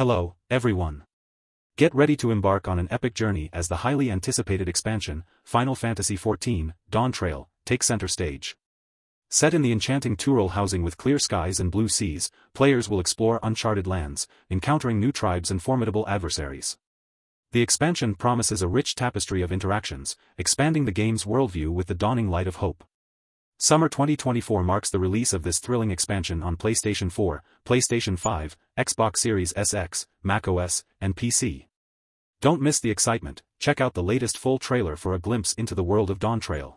Hello, everyone. Get ready to embark on an epic journey as the highly anticipated expansion, Final Fantasy XIV, Dawntrail, takes center stage. Set in the enchanting Tural housing with clear skies and blue seas, players will explore uncharted lands, encountering new tribes and formidable adversaries. The expansion promises a rich tapestry of interactions, expanding the game's worldview with the dawning light of hope. Summer 2024 marks the release of this thrilling expansion on PlayStation 4, PlayStation 5, Xbox Series SX, macOS, and PC. Don't miss the excitement, check out the latest full trailer for a glimpse into the world of Dawntrail.